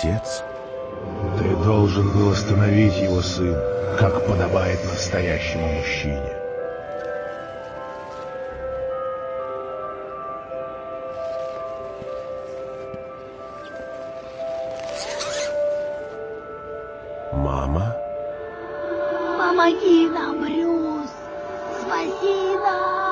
Отец? Ты должен был остановить его, сын, как подобает настоящему мужчине. Мама? Помоги нам, Брюс! Спаси нас!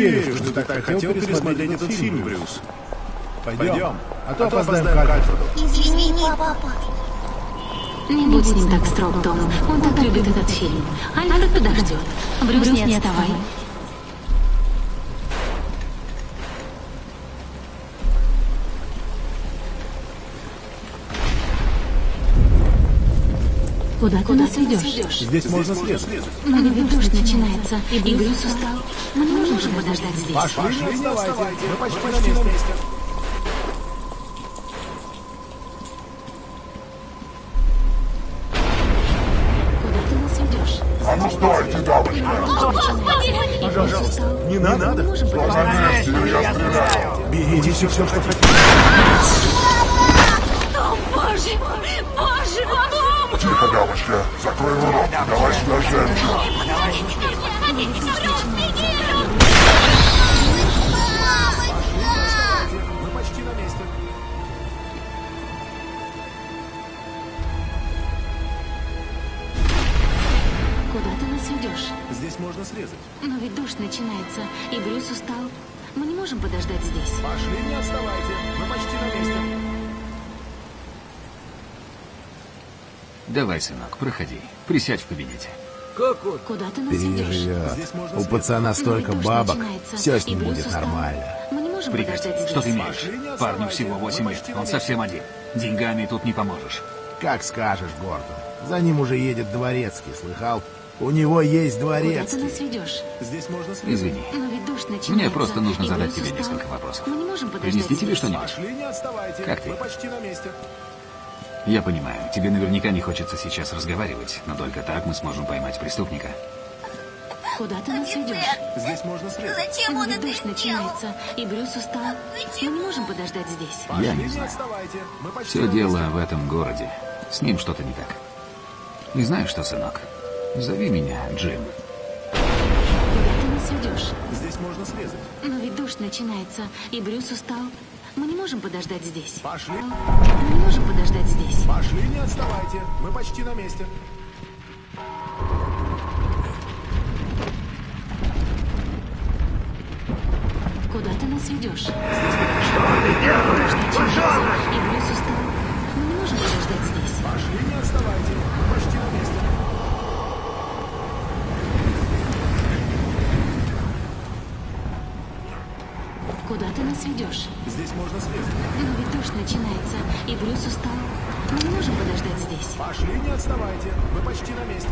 Верю, что ты так хотел пересмотреть этот фильм, Брюс. Пойдем, а то опоздаем к Альфреду. Извини, папа. Не будь с ним так строг, Том. Он так любит этот фильм. Альфред подождет. Брюс, не отставай. Куда ты нас ведешь? Здесь можно слезть. Но ведь дождь начинается, и Брюс устал. Мы не можем подождать здесь. Пошли, не вставайте. Мы почти на месте. Куда ты нас ведешь? А ну стойте, дамочка! Пожалуйста, не надо. Что за месте, или я стреляю? Берите все, что хотите. Боже мой! Тихо, дамочка. Закроем рот. Давай сюда жемчуг. Куда ты нас ведешь? Здесь можно срезать. Но ведь дождь начинается, и Брюс устал. Мы не можем подождать здесь. Пошли, не отставайте. Мы почти на месте. Давай, сынок, проходи. Присядь в кабинете. Какой? Куда ты нас? Переживет. Здесь можно У пацана столько бабок, все с ним будет устал. нормально. Мы не можем Прекрати. Что ты имеешь? Парню всего Мы 8 лет. Он совсем один. Деньгами тут не поможешь. Как скажешь, Гордон. За ним уже едет дворецкий, слыхал? У него есть Куда ты дворецкий. нас ведешь? Здесь можно срезать. Извини. Но ведь дождь начинается. Мне просто нужно задать тебе несколько вопросов. Мы не можем подождать Принести тебе что-нибудь? Как ты? Мы почти на месте. Я понимаю, тебе наверняка не хочется сейчас разговаривать, но только так мы сможем поймать преступника. Куда ты нас ведешь? Здесь можно срезать. Зачем он это дождь начинается, и Брюс устал. Мы не можем подождать здесь. Пошли, Я не не знаю. отставайте. Мы почти Все дело в этом городе. С ним что-то не так. И знаешь что, сынок? Зови меня Джим. Куда ты нас ведешь? Здесь можно срезать. Но ведь дождь начинается, и Брюс устал. Мы не можем подождать здесь. Пошли. Мы не можем подождать здесь. Пошли, не отставайте. Мы почти на месте. Куда ты нас ведешь? Что ты делаешь, мышонок? И Брюс устал. Мы не можем подождать здесь. Пошли, не отставайте. Мы почти на месте. Ведешь? Здесь можно срезать. Но ведь дождь начинается, и Брюс устал. Мы не можем подождать здесь. Пошли, не отставайте. Мы почти на месте.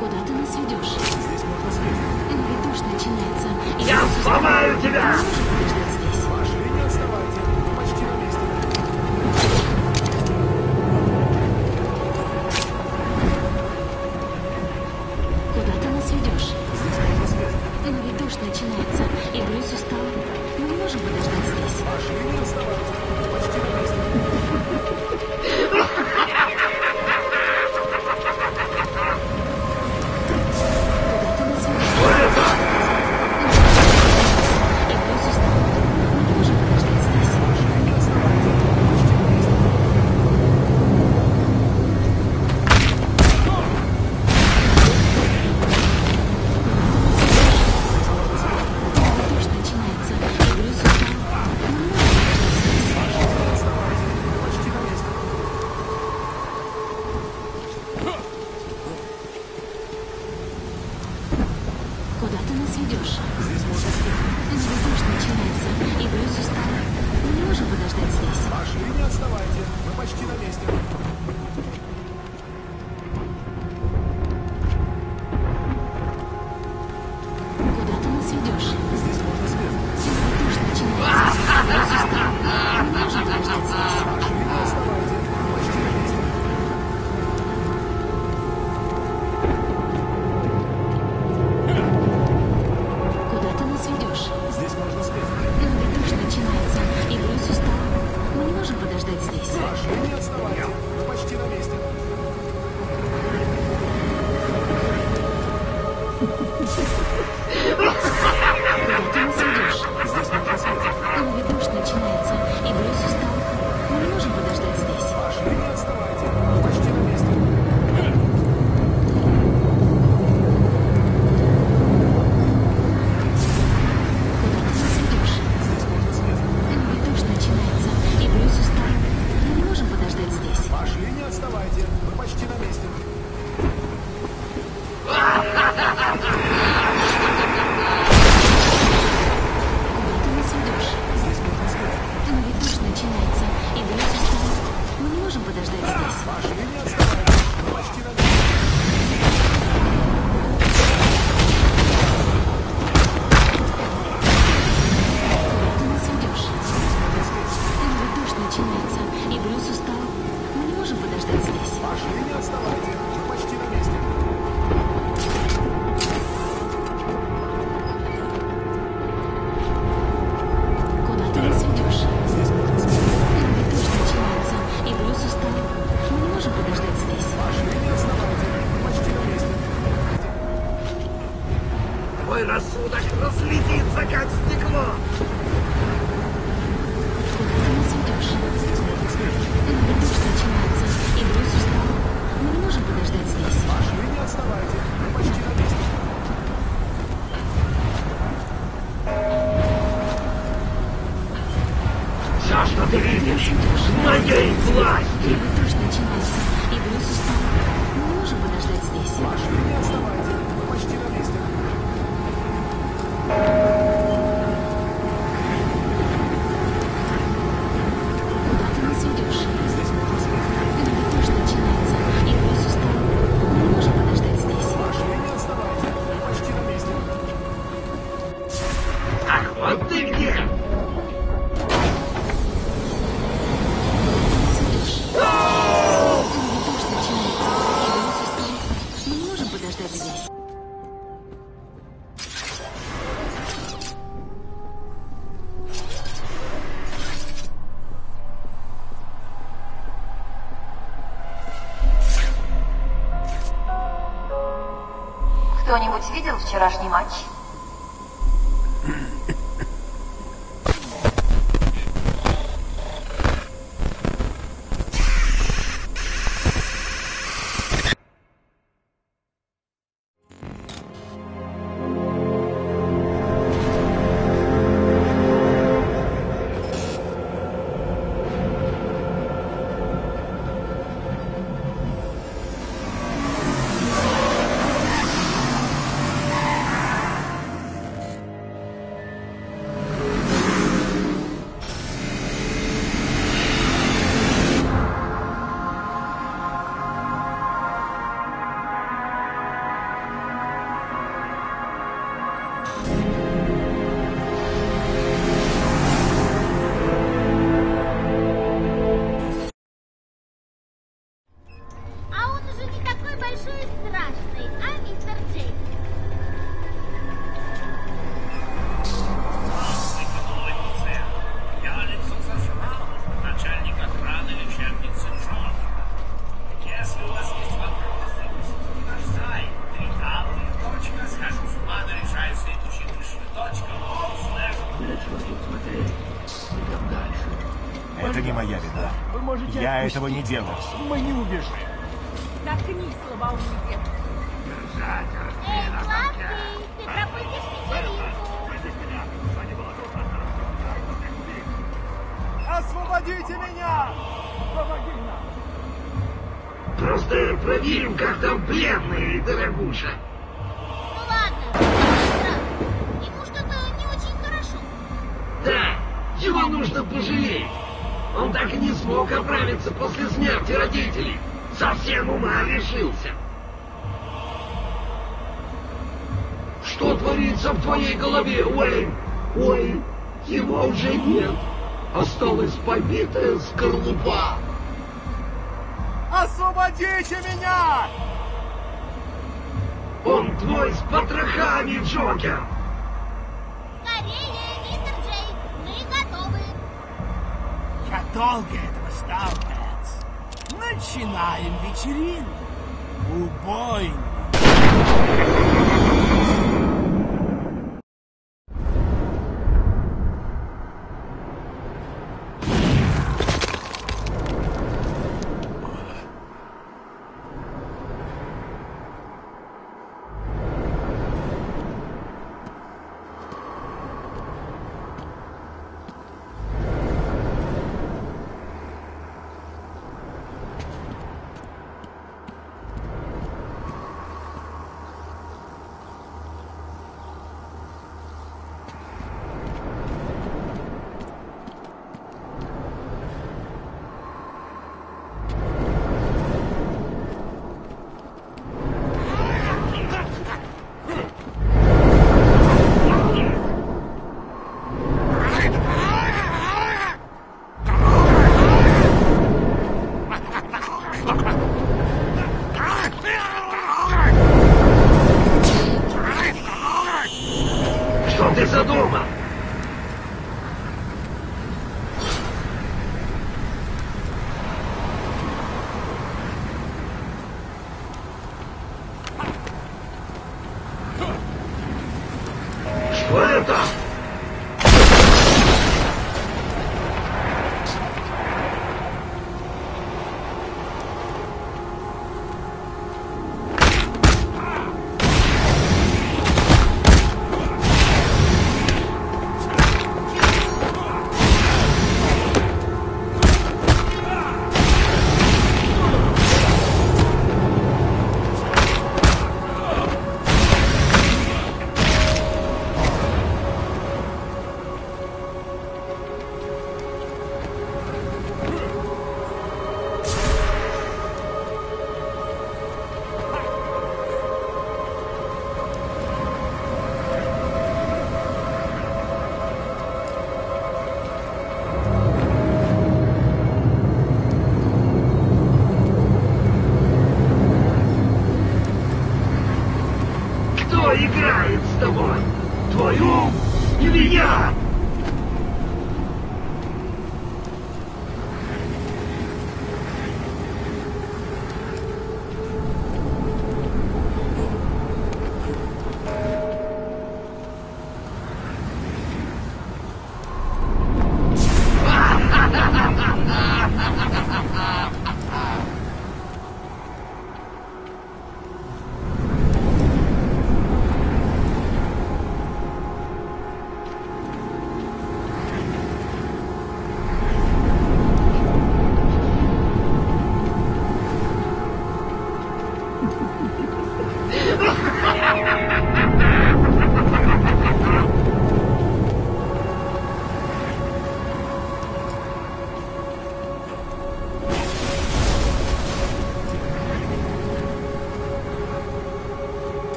Куда ты нас ведешь? Здесь можно срезать. Но ведь дождь начинается, и Я сломаю тебя! вчерашний матч. этого не делать. Мы не убежим. голове, Уэйн! Уэйн! Его уже нет! Осталась побитая скорлупа! Освободите меня! Он твой с потрохами, Джокер! Скорее, мистер Джей, мы готовы! Я долго этого ждал, Кэтс. Начинаем вечеринку. Убойник.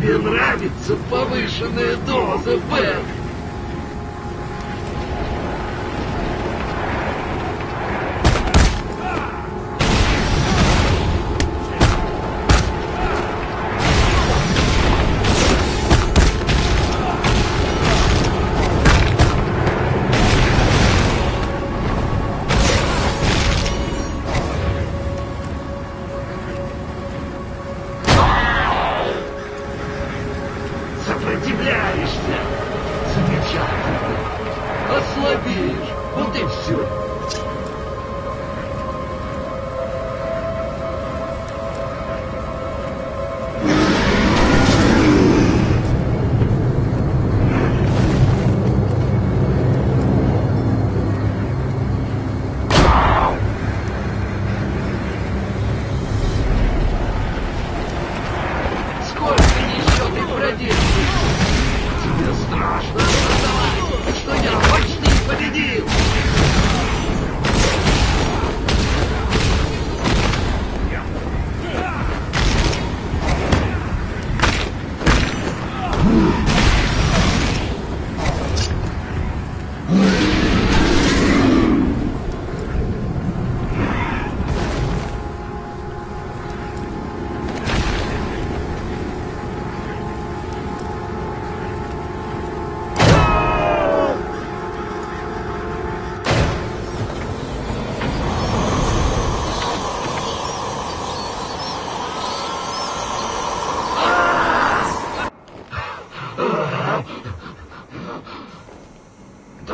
Тебе нравится повышенная доза, Бэт?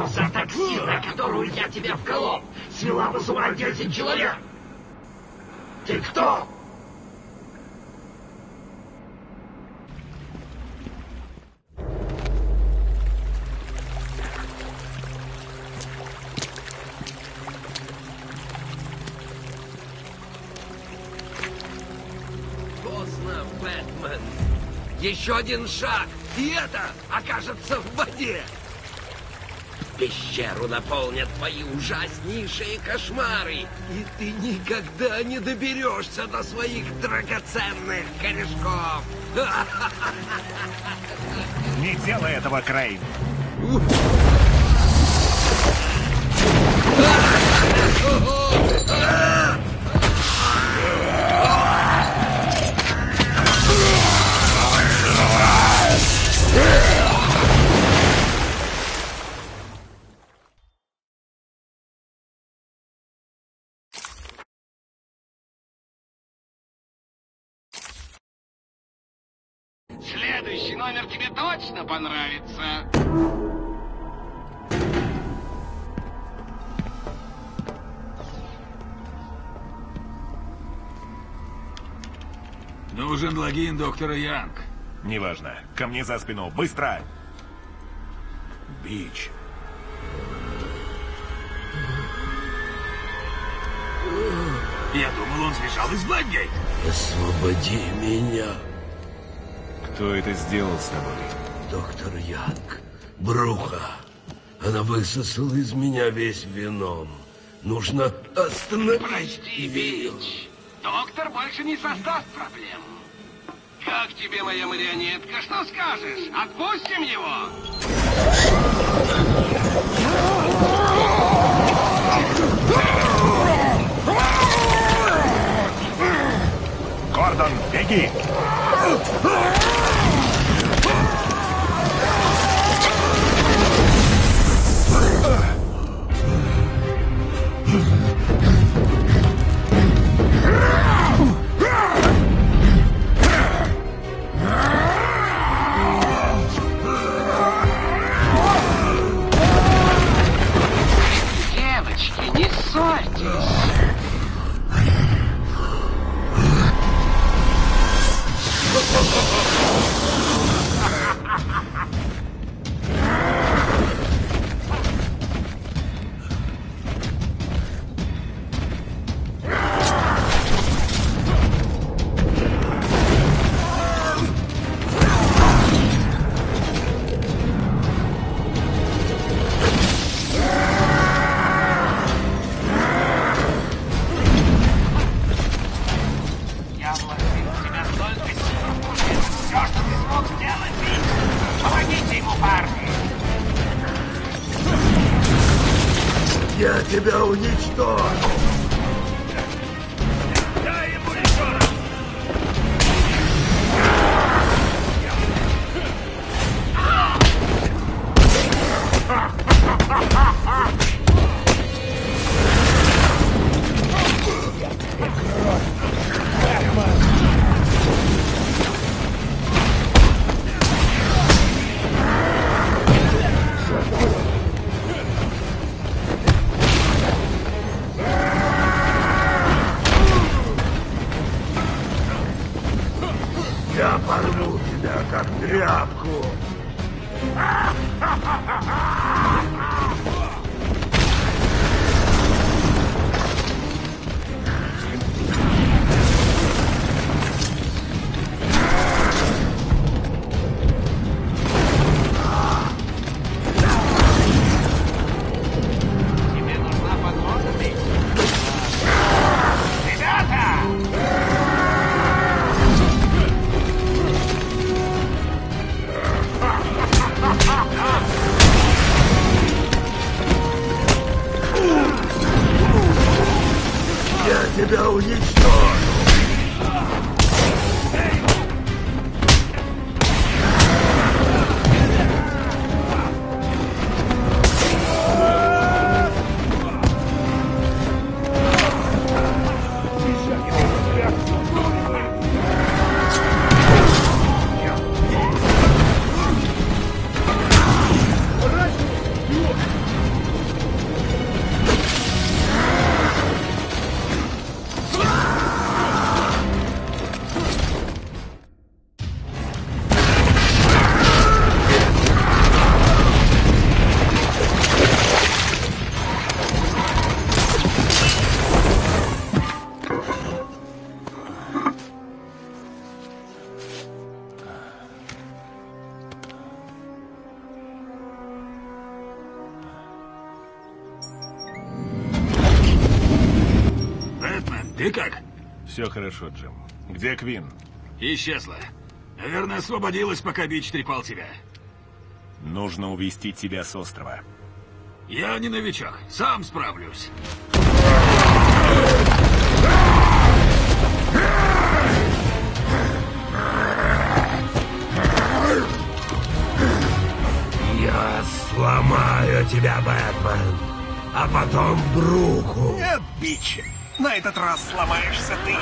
Доза токсина, которую я тебе вколол, свела бы с ума 10 человек! Ты кто? Поздно. Еще один шаг, и это окажется в воде. Пещеру наполнят твои ужаснейшие кошмары, и ты никогда не доберешься до своих драгоценных корешков. Не делай этого, Крейн. Следующий точно понравится. Нужен логин доктора Янг. Неважно. Ко мне за спину. Быстро! Бич. Я думал, он сбежал из Бладгейт. Освободи меня, Кто это сделал с тобой? Доктор Янг. Бруха. Она высосала из меня весь вином. Нужно остановить Прости. Бич. Доктор больше не создаст проблем. Как тебе моя марионетка? Что скажешь? Отпустим его? Гордон, беги! cool. Все хорошо, Джим. Где Квин? Исчезла. Наверное, освободилась, пока Бич трепал тебя. Нужно увести тебя с острова. Я не новичок, сам справлюсь. Я сломаю тебя, Бэтмен. А потом Бруху. Нет, Бич. На этот раз сломаешься ты.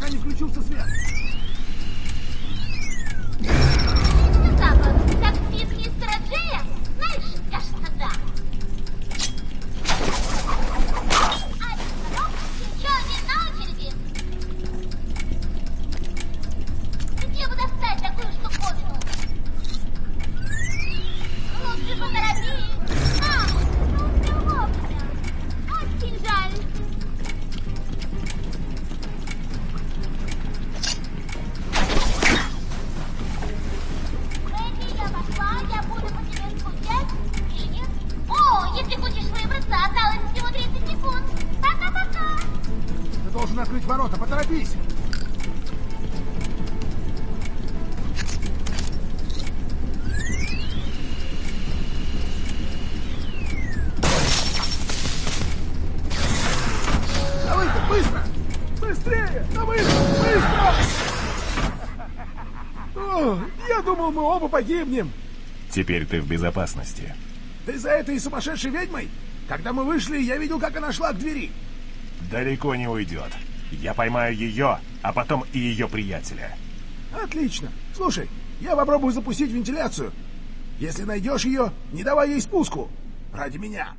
пока не включился свет. погибнем. Теперь ты в безопасности. Ты за этой сумасшедшей ведьмой? Когда мы вышли, я видел, как она шла к двери. Далеко не уйдет. Я поймаю ее, а потом и ее приятеля. Отлично. Слушай, я попробую запустить вентиляцию. Если найдешь ее, не давай ей спуску. Ради меня.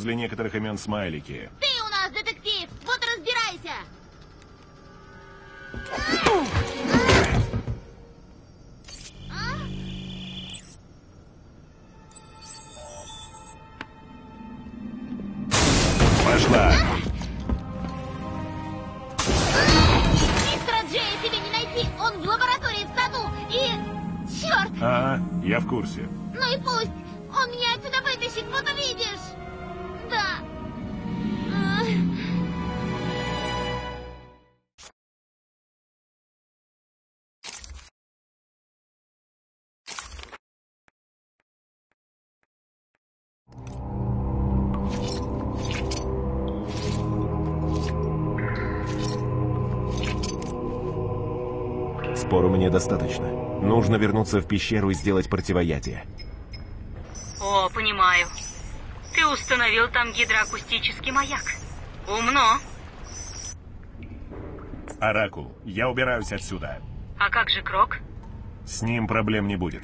возле некоторых имен смайлики. Ты Нору мне достаточно. Нужно вернуться в пещеру и сделать противоядие. О, понимаю. Ты установил там гидроакустический маяк. Умно. Оракул, я убираюсь отсюда. А как же Крок? С ним проблем не будет.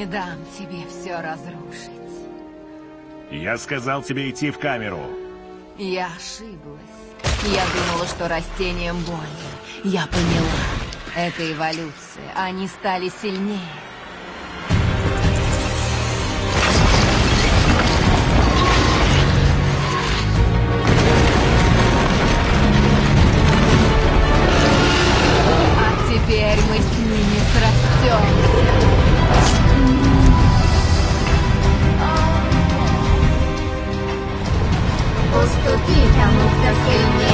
Не дам тебе все разрушить. Я сказал тебе идти в камеру. Я ошиблась. Я думала, что растениям больно. Я поняла. Это эволюция. Они стали сильнее. Тому, кто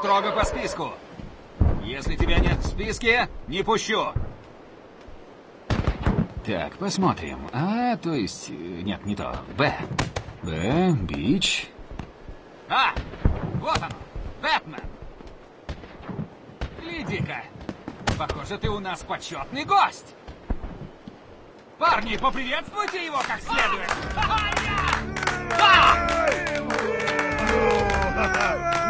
строго по списку. Если тебя нет в списке, не пущу. Так, посмотрим. А, то есть... э, Нет, не то. Б. Б, бич. А! Вот он! Бэтмен! Гляди-ка! Похоже, ты у нас почетный гость! Парни, поприветствуйте его как следует! Правда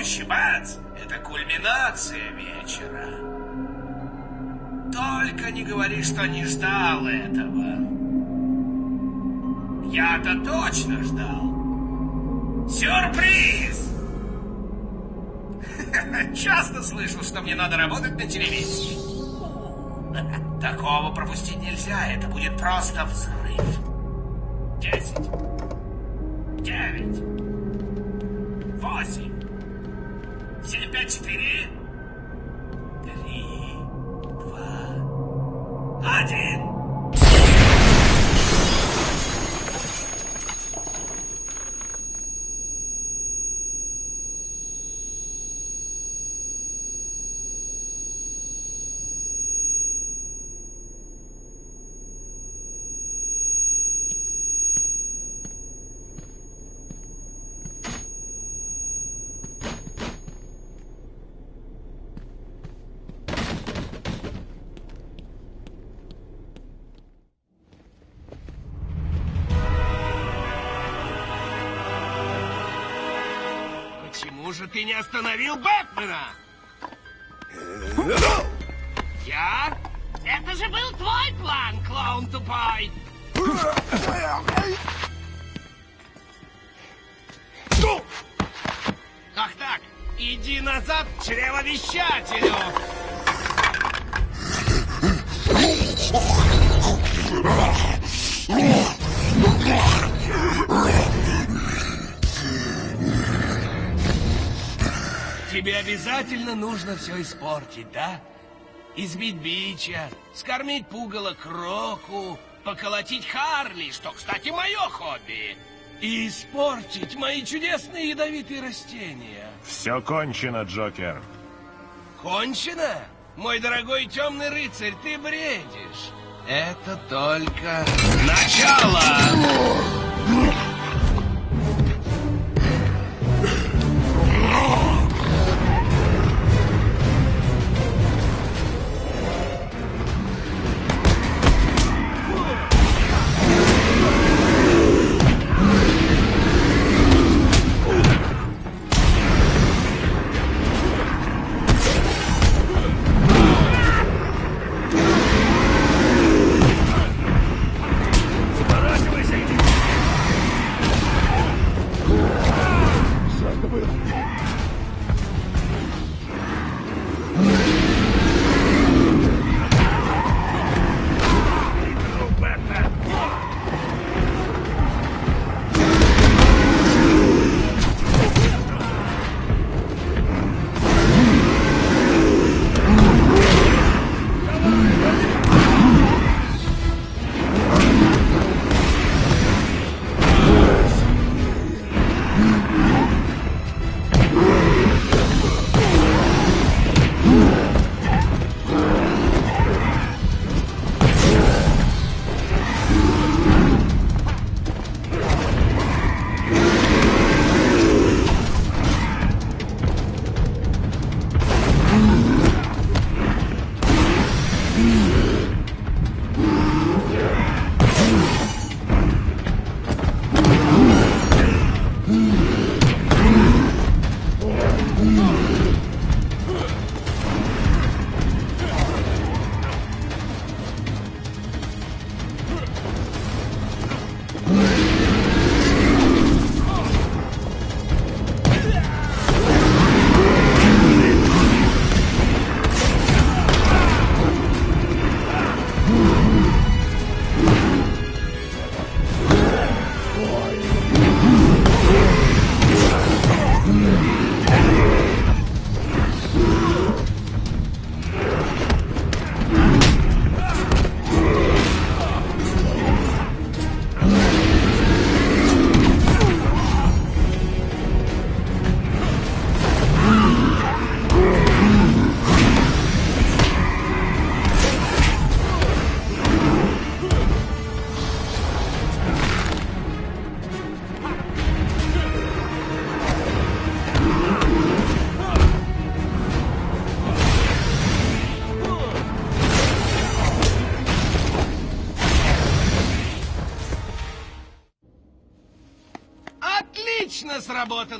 волнующе, Бац. Это кульминация вечера. Только не говори, что не ждал этого. Я-то точно ждал. Сюрприз! Часто слышал, что мне надо работать на телевидении. Такого пропустить нельзя, это будет просто взрыв. Десять. Девять. на 4. Ты не остановил Бэтмена? Я? Это же был твой план, клоун тупой! Ах так, иди назад чревовещателю! Тебе обязательно нужно все испортить, да? Избить бича, скормить пугало кроку, поколотить Харли, что, кстати, мое хобби, и испортить мои чудесные ядовитые растения. Все кончено, Джокер. Кончено? Мой дорогой темный рыцарь, ты бредишь. Это только начало!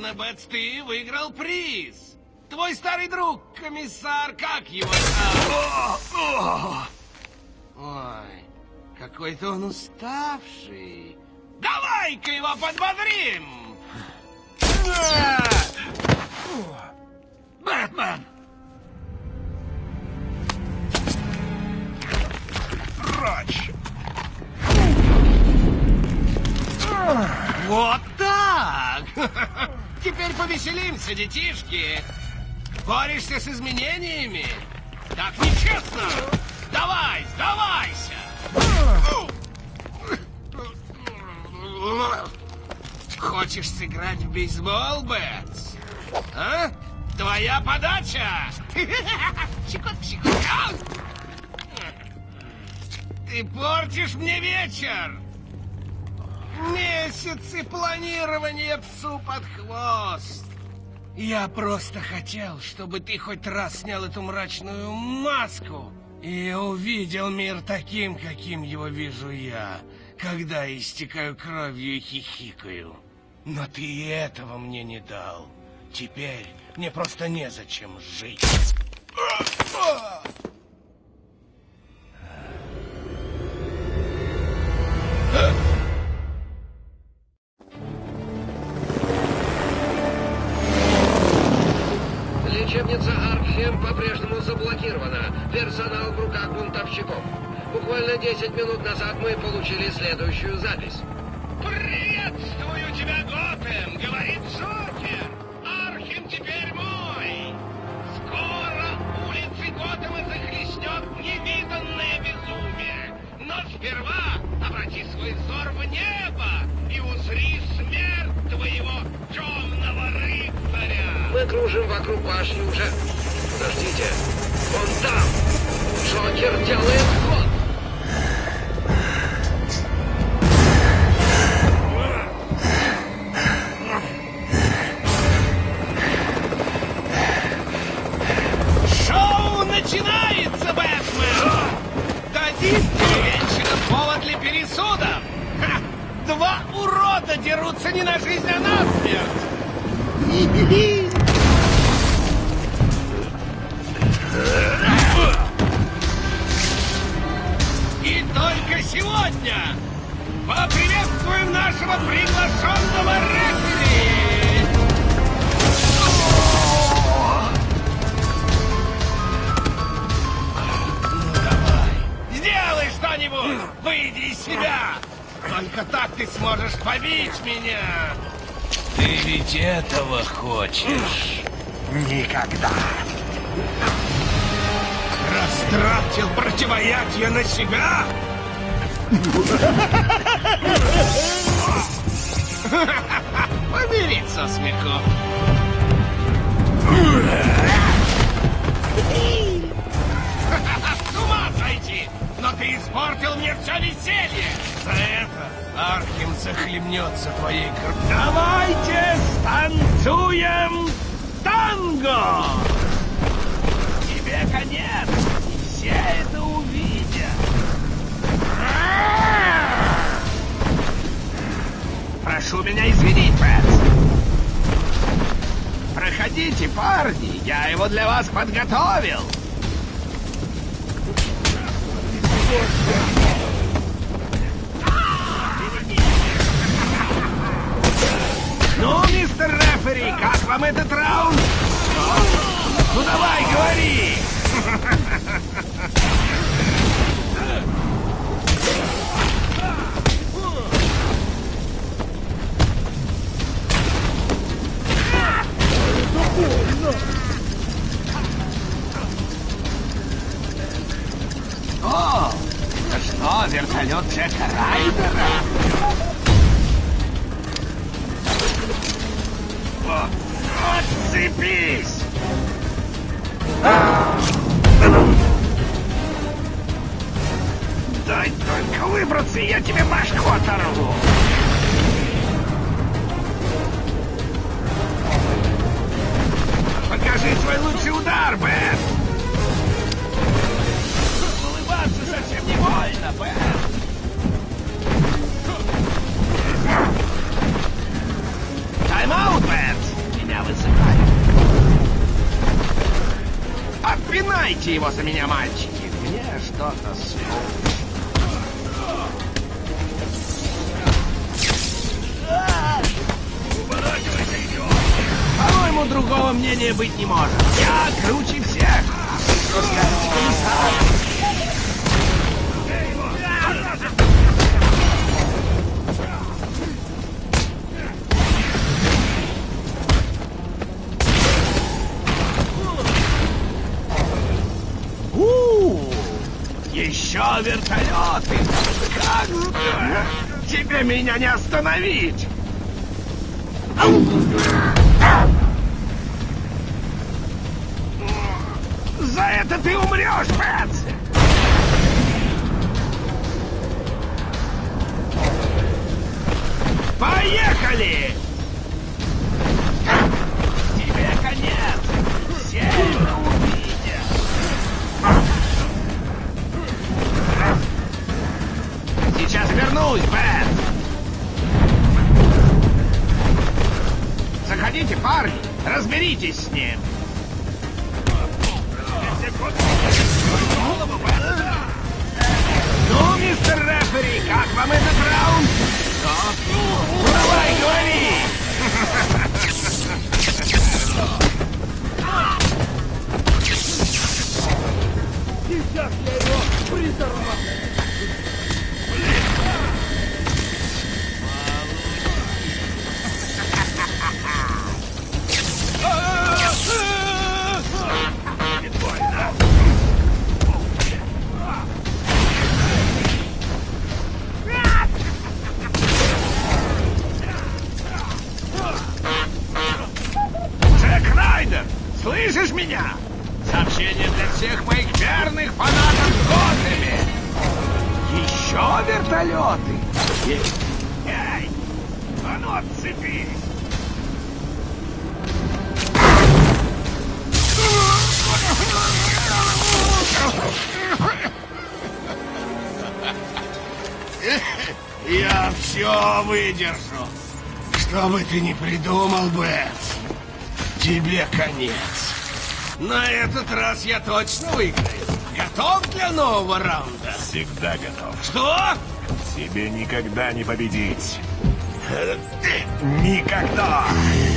Сработано, Бетс. Ты выиграл приз. Твой старый друг, комиссар, как его зовут? Ой, какой-то он уставший. Давай-ка его подбодрим! Бэтмен! Прочь! Вот так! Теперь повеселимся, детишки. Борешься с изменениями? Так нечестно! Давай, сдавайся! Хочешь сыграть в бейсбол, Бэтс? А? Твоя подача! Ты портишь мне вечер! Месяцы планирования псу под хвост! Я просто хотел, чтобы ты хоть раз снял эту мрачную маску и увидел мир таким, каким его вижу я, когда истекаю кровью и хихикаю. Но ты и этого мне не дал. Теперь мне просто незачем жить. Лечебница по-прежнему заблокирована. Персонал в руках бунтовщиков. Буквально 10 минут назад мы получили следующую запись. Приветствую тебя, Готэм, говорит Джокер. Архим теперь мой. Скоро улицы Готэма захлестнет невиданное безумие. Но сперва обрати свой взор в небо и узри смерть твоего темного рыцаря. Мы кружим вокруг башни уже... Подождите. Он там. Джокер делает ход. Шоу начинается, Бэтмен! Дадим женщинам повод для пересудов! Ха! Два урода дерутся не на жизнь, а на смерть! Сегодня поприветствуем нашего приглашенного рефери! Сделай что-нибудь! Выйди из себя! Только так ты сможешь побить меня! Ты ведь этого хочешь? Никогда! Растратил противоядие на себя? Помирить со смеху. С ума сойти! Но ты испортил мне все веселье! За это Архим захлебнется твоей кровью. Давайте станцуем танго! Тебе конец! Прошу меня извинить, Бэтс. Проходите, парни, я его для вас подготовил. Ну, мистер рефери, как вам этот раунд? Ну, давай, говори. что, вертолет Джека Райдера? Будьте с ним. бы ты ни придумал, Бэтс, тебе конец. На этот раз я точно выиграю. Готов для нового раунда? Всегда готов. Что? Тебе никогда не победить. Э, никогда! Никогда!